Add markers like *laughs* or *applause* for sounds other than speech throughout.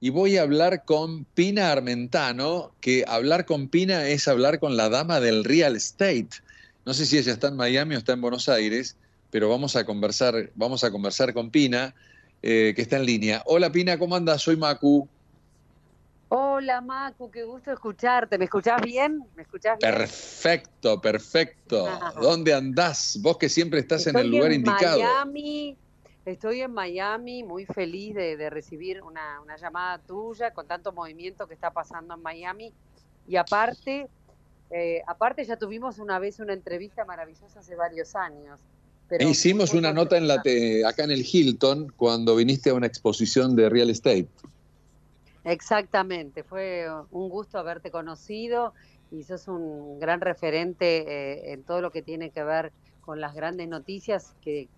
y voy a hablar con Pina Armentano, que hablar con Pina es hablar con la dama del real estate. No sé si ella está en Miami o está en Buenos Aires, pero vamos a conversar, vamos a conversar con Pina, eh, que está en línea. Hola Pina, ¿cómo andas? Soy Macu. Hola Macu, qué gusto escucharte. ¿Me escuchás bien? ¿Me escuchás bien? Perfecto, perfecto. *laughs* ¿Dónde andás? Vos que siempre estás en el lugar en indicado. Miami, estoy en Miami, muy feliz de, recibir una, llamada tuya con tanto movimiento que está pasando en Miami. Y aparte, eh, aparte ya tuvimos una vez una entrevista maravillosa hace varios años. E hicimos una nota en la acá en el Hilton cuando viniste a una exposición de real estate. Exactamente, fue un gusto haberte conocido y sos un gran referente eh, en todo lo que tiene que ver con las grandes noticias, que,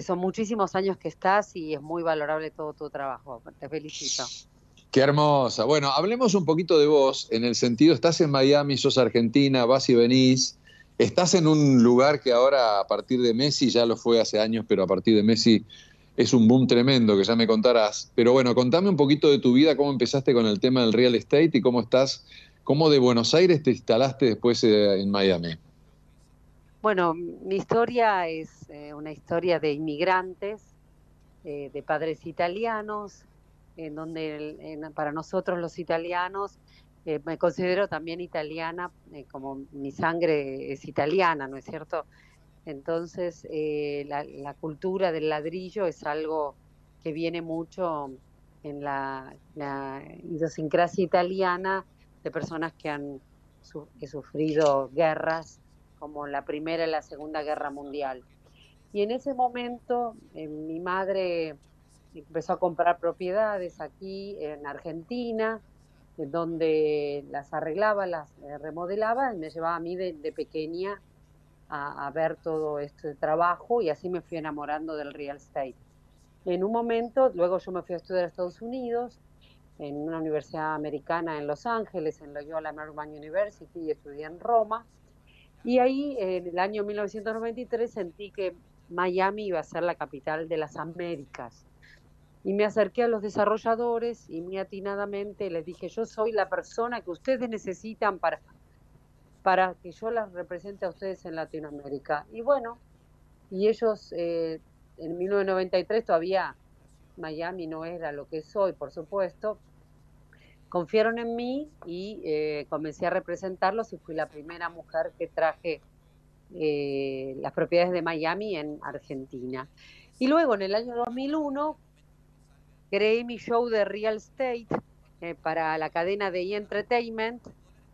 son muchísimos años que estás y es muy valorable todo tu trabajo. Te felicito. Qué hermosa. Bueno, hablemos un poquito de vos, en el sentido, estás en Miami, sos argentina, vas y venís, estás en un lugar que ahora a partir de Messi, ya lo fue hace años, pero a partir de Messi es un boom tremendo, que ya me contarás. Pero bueno, contame un poquito de tu vida, cómo empezaste con el tema del real estate y cómo estás, cómo de Buenos Aires te instalaste después eh, en Miami. Bueno, mi historia es eh, una historia de inmigrantes, eh, de padres italianos, en donde para nosotros los italianos, me considero también italiana, como mi sangre es italiana, ¿no es cierto? Entonces, eh, la, cultura del ladrillo es algo que viene mucho en la, idiosincrasia italiana de personas que han sufrido guerras como la Primera y la Segunda Guerra Mundial. Y en ese momento eh, mi madre empezó a comprar propiedades aquí en Argentina, donde las arreglaba, las eh, remodelaba y me llevaba a mí de pequeña a, ver todo este trabajo y así me fui enamorando del real estate. En un momento, luego yo me fui a estudiar a Estados Unidos, en una universidad americana en Los Ángeles, en Loyola Marymount University, y estudié en Roma. Y ahí, en el año 1993, sentí que Miami iba a ser la capital de las Américas. Y me acerqué a los desarrolladores y muy atinadamente les dije, yo soy la persona que ustedes necesitan para para que yo las represente a ustedes en Latinoamérica. Y bueno, y ellos eh, en 1993 todavía Miami no era lo que es hoy, por supuesto, confiaron en mí y eh, comencé a representarlos y fui la primera mujer que traje eh, las propiedades de Miami en Argentina. Y luego en el año 2001 creé mi show de real estate para la cadena de E! Entertainment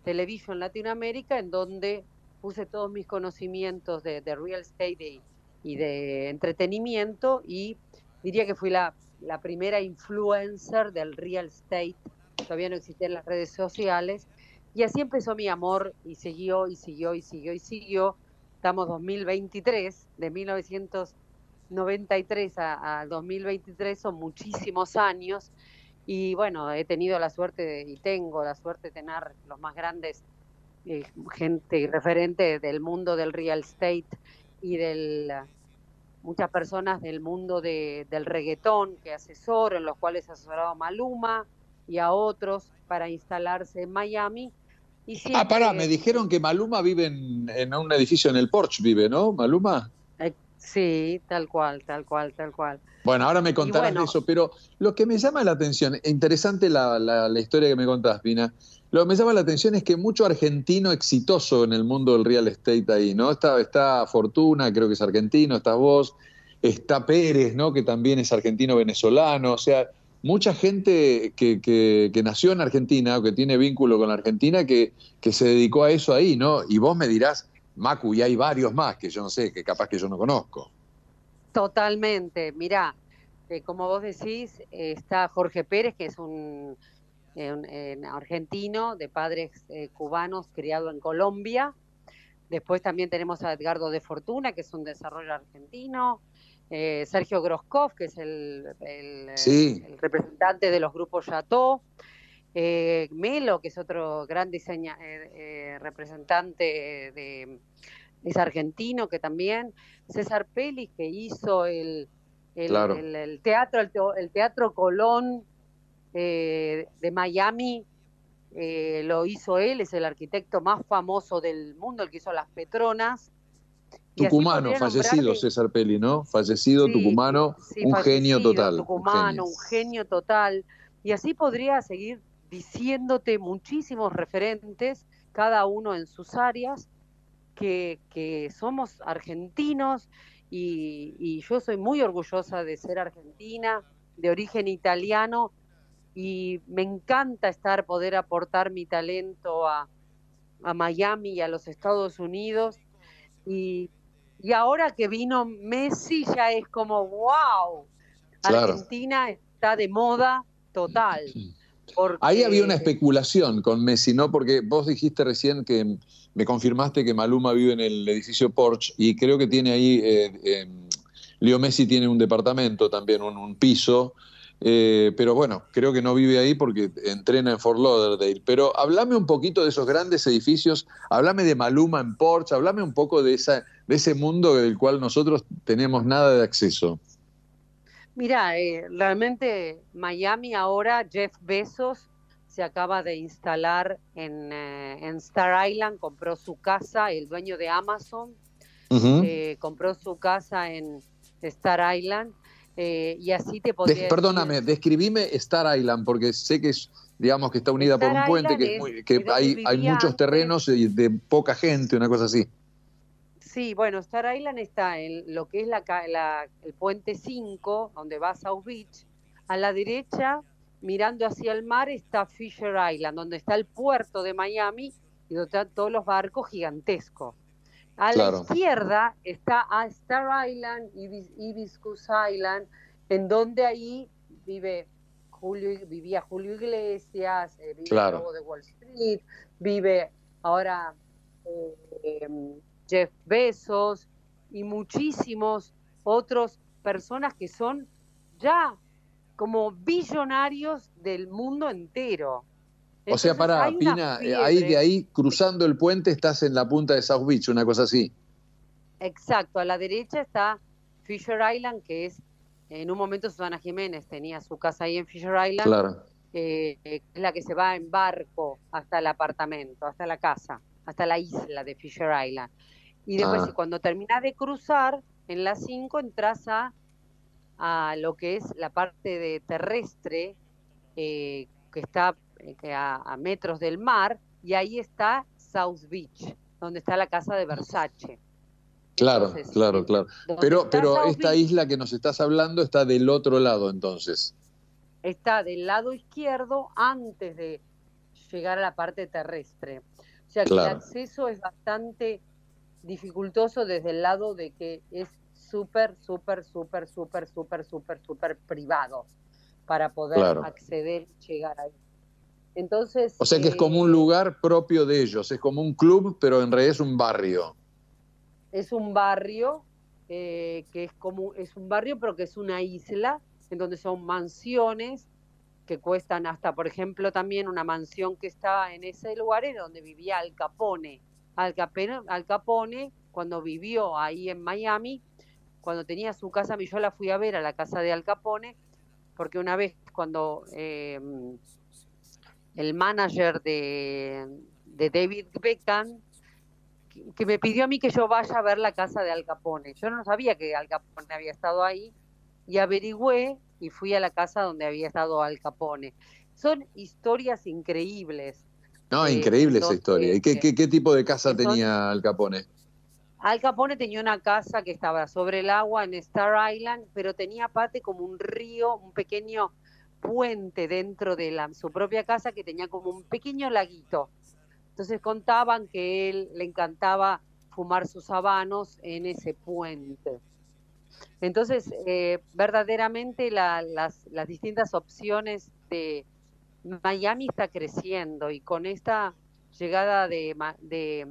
Television Latinoamérica, en donde puse todos mis conocimientos de, real estate y, de entretenimiento y diría que fui la, la primera influencer del real estate. Todavía no existían las redes sociales. Y así empezó mi amor y siguió y siguió y siguió y siguió. Estamos 2023, de 1993 a, a 2023 son muchísimos años y bueno, he tenido la suerte y tengo la suerte de tener los más grandes eh, gente y referente del mundo del real estate y del muchas personas del mundo de, del reggaetón que asesoro, en los cuales he asesorado Maluma y a otros para instalarse en Miami. Y ah, pará, me dijeron que Maluma vive en, en, un edificio en el Porsche, vive, ¿no? Maluma. Sí, tal cual, tal cual, tal cual. Bueno, ahora me contarás eso, pero lo que me llama la atención, interesante la, la, historia que me contás, Pina, lo que me llama la atención es que mucho argentino exitoso en el mundo del real estate ahí, ¿no? Está, está Fortuna, creo que es argentino, está vos, está Pérez, ¿no? Que también es argentino-venezolano, o sea, mucha gente que, que, que, nació en Argentina o que tiene vínculo con la Argentina que, que se dedicó a eso ahí, ¿no? Y vos me dirás, Macu, y hay varios más que yo no sé, que capaz que yo no conozco. Totalmente, mirá, eh, como vos decís, está Jorge Pérez, que es un, eh, argentino de padres eh, cubanos criado en Colombia. Después también tenemos a Edgardo de Fortuna, que es un desarrollo argentino. Sergio Groskov, que es el, el, representante de los grupos Chateau. Eh, Melo, que es otro gran diseña, eh, eh, representante de, es argentino, que también, César Peli, que hizo el, el, teatro, el, teatro Colón eh, de Miami eh, lo hizo él, es el arquitecto más famoso del mundo, el que hizo las Petronas. Tucumano, fallecido César Peli, ¿no? Fallecido, tucumano, un genio total. Tucumano, un genio. total. Y así podría seguir diciéndote muchísimos referentes, cada uno en sus áreas, que, que somos argentinos y, y, yo soy muy orgullosa de ser argentina, de origen italiano, y me encanta estar, poder aportar mi talento a, a Miami y a los Estados Unidos. Y, y, ahora que vino Messi ya es como, wow, Argentina está de moda total. Ahí había una especulación con Messi, ¿no? Porque vos dijiste recién que me confirmaste que Maluma vive en el edificio Porsche y creo que tiene ahí, eh, eh, Leo Messi tiene un departamento también, un piso eh, pero bueno, creo que no vive ahí porque entrena en Fort Lauderdale. Pero háblame un poquito de esos grandes edificios, háblame de Maluma en Porsche, háblame un poco de, esa, de ese mundo del cual nosotros tenemos nada de acceso. Mira, eh, realmente Miami ahora, Jeff Bezos se acaba de instalar en, eh, en Star Island, compró su casa, el dueño de Amazon, compró su casa en Star Island eh, y así te podría... perdóname, describime Star Island, porque sé que es, digamos, que está unida por un puente, que, hay, hay muchos terrenos y de poca gente, una cosa así. Sí, bueno, Star Island está en lo que es la, el puente 5, donde va South Beach. A la derecha, mirando hacia el mar, está Fisher Island, donde está el puerto de Miami y donde están todos los barcos gigantescos. A la izquierda está Star Island, Hibiscus Island, en donde ahí vive Julio, vivía Julio Iglesias, eh, vive el de Wall Street, vive ahora eh, em, Jeff Bezos y muchísimos otros personas que son ya como billonarios del mundo entero o sea, para Pina, eh, ahí de ahí cruzando el puente estás en la punta de South Beach, una cosa así. Exacto, a la derecha está Fisher Island, que es, en un momento Susana Jiménez tenía su casa ahí en Fisher Island, claro. Eh, es la que se va en barco hasta el apartamento, hasta la casa, hasta la isla de Fisher Island. Y después, ah. cuando terminas de cruzar, en la 5 entras a, a lo que es la parte de terrestre, eh, que está eh, a, metros del mar, y ahí está South Beach, donde está la casa de Versace. Claro, claro, claro. Pero, pero esta isla que nos estás hablando está del otro lado entonces. Está del lado izquierdo antes de llegar a la parte terrestre. O sea que el acceso es bastante dificultoso desde el lado de que es súper, súper, súper, súper, súper, súper, súper privado para poder acceder y llegar ahí. Entonces, o sea que es como un eh, lugar propio de ellos, es como un club, pero en realidad es un barrio. Es un barrio eh, que es como es un barrio, pero que es una isla en donde son mansiones que cuestan hasta, por ejemplo, también una mansión que estaba en ese lugar en donde vivía Al Capone. Al Capone, Al Capone cuando vivió ahí en Miami, cuando tenía su casa, yo la fui a ver a la casa de Al Capone, porque una vez cuando eh, el manager de, David Beckham, que, me pidió a mí que yo vaya a ver la casa de Al Capone. Yo no sabía que Al Capone había estado ahí y averigüé y fui a la casa donde había estado Al Capone. Son historias increíbles. No, eh, increíble esa historia. ¿Y qué, qué, tipo de casa tenía Al Capone? Al Capone tenía una casa que estaba sobre el agua en Star Island, pero tenía aparte como un río, un pequeño puente dentro de la, su propia casa que tenía como un pequeño laguito. Entonces contaban que él le encantaba fumar sus habanos en ese puente. Entonces, eh, verdaderamente las, las, distintas opciones de Miami está creciendo y con esta llegada de, de,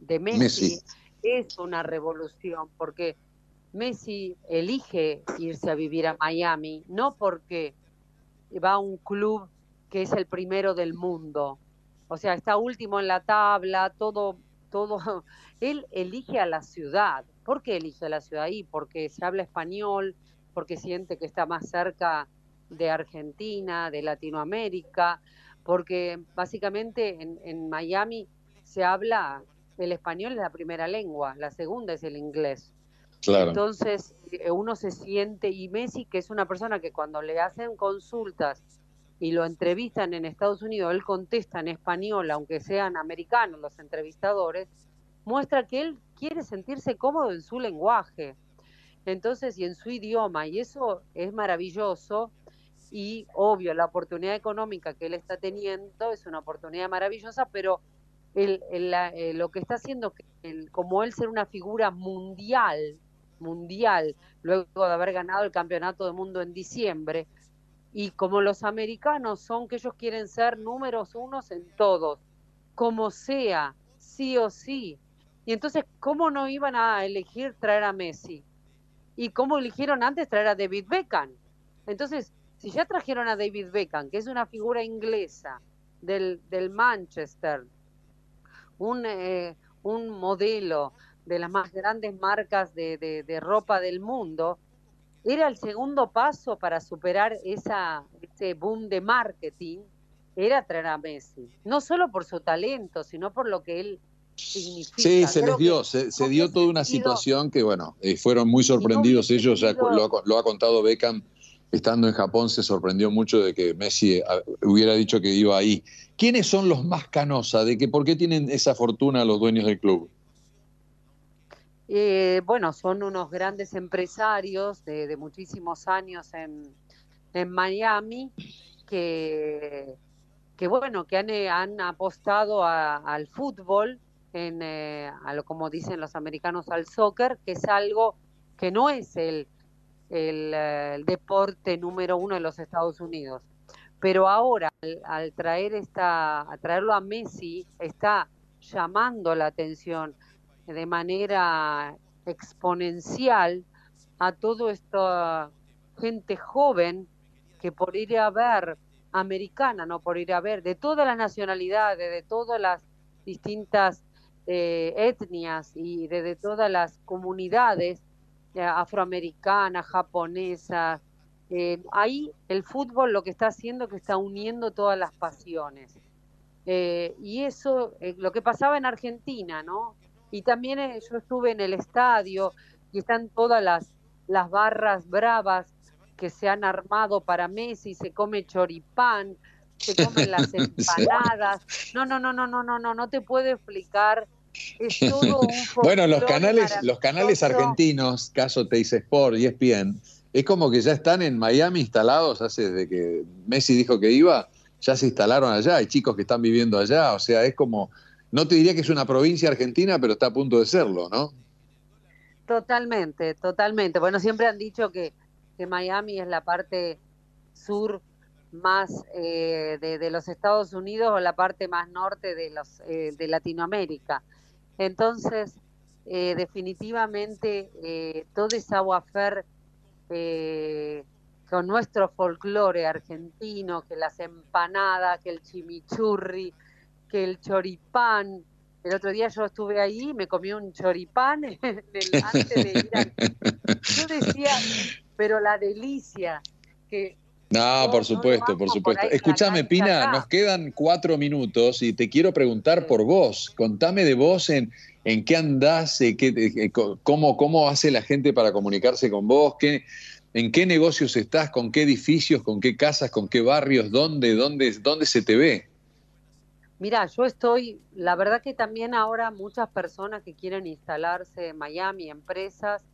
de Messi, es una revolución porque Messi elige irse a vivir a Miami, no porque va a un club que es el primero del mundo. O sea, está último en la tabla, todo, todo. *laughs* Él elige a la ciudad. ¿Por qué elige a la ciudad ahí? Porque se habla español, porque siente que está más cerca de Argentina, de Latinoamérica, porque básicamente en, en Miami se habla, el español es la primera lengua, la segunda es el inglés. Entonces eh, uno se siente, y Messi, que es una persona que cuando le hacen consultas y lo entrevistan en Estados Unidos, él contesta en español, aunque sean americanos los entrevistadores, muestra que él quiere sentirse cómodo en su lenguaje. Entonces, y en su idioma, y eso es maravilloso. Y obvio, la oportunidad económica que él está teniendo es una oportunidad maravillosa, pero el, eh, lo que está haciendo, el, como él ser una figura mundial, mundial, luego de haber ganado el campeonato del mundo en diciembre, y como los americanos son que ellos quieren ser números unos en todos, como sea, sí o sí. Y entonces, ¿cómo no iban a elegir traer a Messi? ¿Y cómo eligieron antes traer a David Beckham? Entonces, si ya trajeron a David Beckham, que es una figura inglesa del, del Manchester, un, eh, un modelo de las más grandes marcas de, de, ropa del mundo, era el segundo paso para superar esa, ese boom de marketing, era traer a Messi. No solo por su talento, sino por lo que él significa. Sí, se les dio, se, dio toda una situación que, bueno, eh, fueron muy sorprendidos ellos, ya lo, lo, ha contado Beckham, estando en Japón se sorprendió mucho de que Messi eh, hubiera dicho que iba ahí. ¿Quiénes son los más canosa? ¿De que por qué tienen esa fortuna los dueños del club? Eh, bueno, son unos grandes empresarios de, muchísimos años en, Miami que, bueno, que han, eh, han apostado al fútbol, en, a lo como dicen los americanos, al soccer, que es algo que no es el, eh, el, deporte número uno de los Estados Unidos. Pero ahora, al, traer esta, a traerlo a Messi, está llamando la atención de manera exponencial a todo esta gente joven que por ir a ver americana, no por ir a ver, de todas las nacionalidades, de todas las distintas eh, etnias y de todas las comunidades, eh, afroamericana, japonesa. Eh, ahí el fútbol lo que está haciendo es que está uniendo todas las pasiones. Eh, y eso, lo que pasaba en Argentina, ¿no? Y también yo estuve en el estadio y están todas las, las barras bravas que se han armado para Messi, se come choripán, se comen las *laughs* empanadas. No, no, no, no, no, no, no, no te puedo explicar. *laughs* Bueno, los canales, los canales argentinos, caso Teis Sport y ESPN, es como que ya están en Miami instalados hace desde que Messi dijo que iba, ya se instalaron allá, hay chicos que están viviendo allá, o sea, es como, no te diría que es una provincia argentina, pero está a punto de serlo, ¿no? Totalmente, totalmente. Bueno, siempre han dicho que, que Miami es la parte sur más eh, de, los Estados Unidos o la parte más norte de, los, eh, de Latinoamérica. Entonces, eh, definitivamente, eh, todo esa wafer eh, con nuestro folclore argentino, que las empanadas, que el chimichurri, que el choripán. El otro día yo estuve ahí y me comí un choripán *laughs* antes de ir a... *laughs* Yo decía, pero la delicia que no, por supuesto, por supuesto. Escúchame, Pina, nos quedan cuatro minutos y te quiero preguntar por vos. Contame de vos en, en qué andás, eh, qué, eh, cómo, cómo hace la gente para comunicarse con vos, qué, en qué negocios estás, con qué edificios, con qué casas, con qué barrios, dónde, dónde, dónde se te ve. Mira, yo estoy, la verdad que también ahora muchas personas que quieren instalarse en Miami, empresas,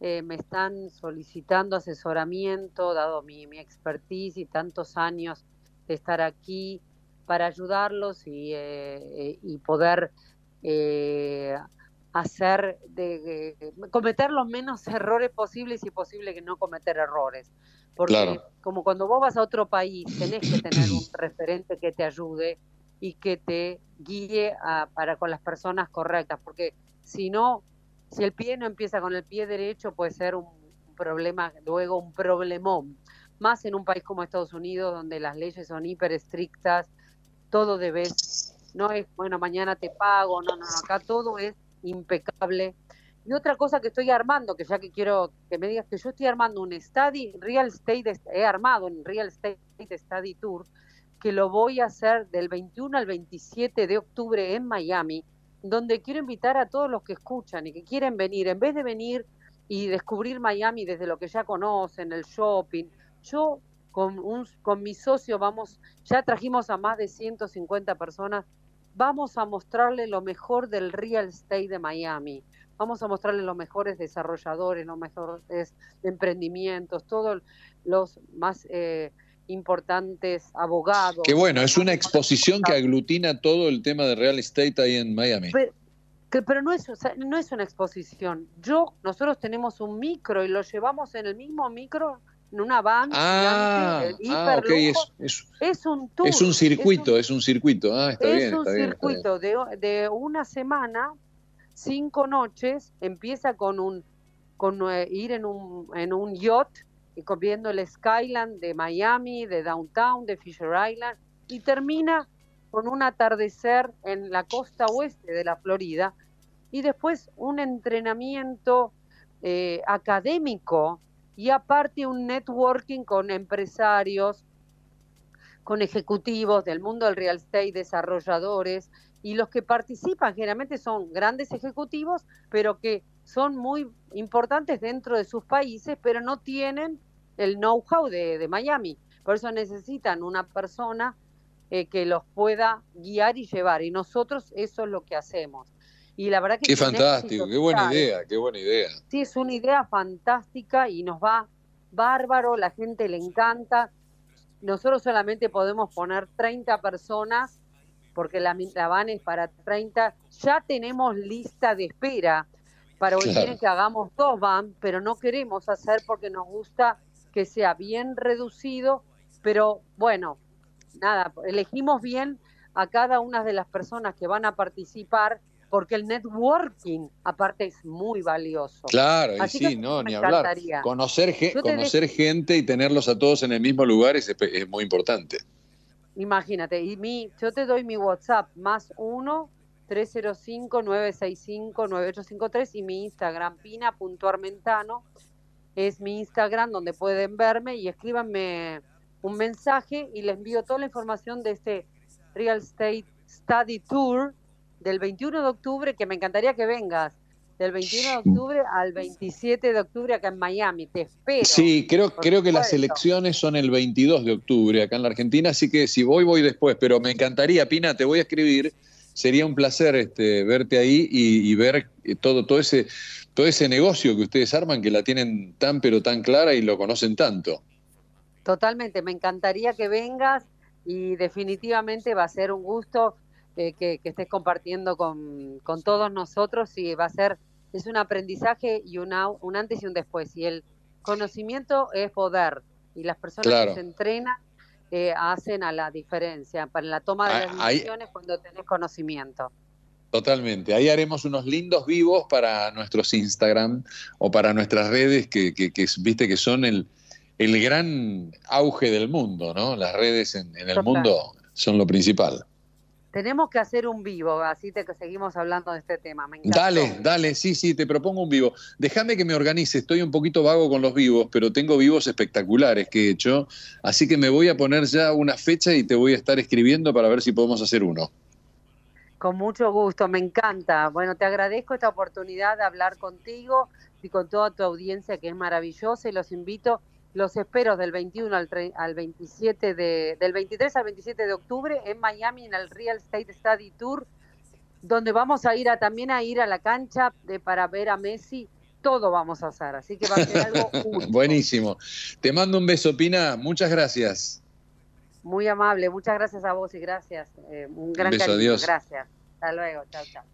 eh, me están solicitando asesoramiento, dado mi, mi, expertise y tantos años de estar aquí para ayudarlos y, eh, eh, y poder hacer, de, cometer los menos *laughs* errores posibles y posible que no cometer errores. Porque como cuando vos vas a otro país, tenés que tener un referente que te ayude y que te guíe para con las personas correctas, porque si no, si el pie no empieza con el pie derecho, puede ser un problema, luego un problemón. Más en un país como Estados Unidos, donde las leyes son hiper estrictas, todo debes, no es, bueno, mañana te pago, no, no, acá todo es impecable. Y otra cosa que estoy armando, que ya que quiero que me digas que yo estoy armando un study, Real Estate, he armado un Real Estate Study Tour, que lo voy a hacer del 21 al 27 de octubre en Miami, donde quiero invitar a todos los que escuchan y que quieren venir, en vez de venir y descubrir Miami desde lo que ya conocen, el shopping, yo con, un, con mi socio vamos, ya trajimos a más de 150 personas, vamos a mostrarle lo mejor del real estate de Miami. Vamos a mostrarle los mejores desarrolladores, los mejores emprendimientos, todos los más eh, importantes abogados. Qué bueno, es una exposición que aglutina todo el tema de real estate ahí en Miami. Pero, no, es, no es una exposición. Yo, nosotros tenemos un micro y lo llevamos en el mismo micro en una van ah, ah es, un tour, es un circuito, es un, circuito. Ah, está es un circuito De, de una semana cinco noches, empieza con un con eh, ir en un, en un yacht y viendo el skyline de Miami, de downtown, de Fisher Island y termina con un atardecer en la costa oeste de la Florida y después un entrenamiento eh, académico y aparte un networking con empresarios, con ejecutivos del mundo del real estate, desarrolladores y los que participan generalmente son grandes ejecutivos, pero que son muy importantes dentro de sus países, pero no tienen el know-how de, Miami. Por eso necesitan una persona eh, que los pueda guiar y llevar. Y nosotros eso es lo que hacemos. Y la verdad que... Qué fantástico, qué buena idea, qué buena idea. Sí, es una idea fantástica y nos va bárbaro, la gente le encanta. Nosotros solamente podemos poner 30 personas porque la, van es para 30, ya tenemos lista de espera para hoy quieren que hagamos dos van, pero no queremos hacer porque nos gusta que sea bien reducido, pero bueno, nada, elegimos bien a cada una de las personas que van a participar porque el networking aparte es muy valioso. Claro, y sí, no, ni hablar. Conocer, conocer gente y tenerlos a todos en el mismo lugar es, es muy importante. Imagínate, y mi, yo te doy mi WhatsApp más 1 305 965 9853 y mi Instagram pina.armentano es mi Instagram donde pueden verme y escríbanme un mensaje y les envío toda la información de este Real Estate Study Tour del 21 de octubre que me encantaría que vengas del 21 de octubre al 27 de octubre acá en Miami. Te espero. Sí, creo, creo que las elecciones son el 22 de octubre acá en la Argentina, así que si voy, voy después, pero me encantaría, Pina, te voy a escribir. Sería un placer este, verte ahí y, ver eh, todo, todo, ese, todo ese negocio que ustedes arman, que la tienen tan pero tan clara y lo conocen tanto. Totalmente, me encantaría que vengas y definitivamente va a ser un gusto eh, que, estés compartiendo con, con, todos nosotros y va a ser, es un aprendizaje y una, un antes y un después. Y el conocimiento es poder y las personas que se entrenan eh, hacen a la diferencia para la toma de las decisiones cuando tenés conocimiento. Totalmente. Ahí haremos unos lindos vivos para nuestros Instagram o para nuestras redes que, que, viste que son el, el gran auge del mundo, ¿no? Las redes en, en el mundo son lo principal. Tenemos que hacer un vivo, así te seguimos hablando de este tema. dale, dale, sí, sí, te propongo un vivo. Déjame que me organice, estoy un poquito vago con los vivos, pero tengo vivos espectaculares que he hecho, así que me voy a poner ya una fecha y te voy a estar escribiendo para ver si podemos hacer uno. Con mucho gusto, me encanta. Bueno, te agradezco esta oportunidad de hablar contigo y con toda tu audiencia que es maravillosa y los invito los espero del 21 al, al 27 de, del 23 al 27 de octubre en Miami en el Real Estate Study Tour, donde vamos a ir a, también a ir a la cancha de, para ver a Messi. Todo vamos a hacer, así que va a ser algo *laughs* Buenísimo. Te mando un beso, Pina. Muchas gracias. Muy amable, muchas gracias a vos y gracias. Eh, un gran beso, Adiós. Gracias. Hasta luego. Chao, chao.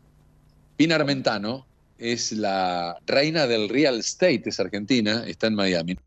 Pina Armentano es la reina del real estate, es argentina, está en Miami.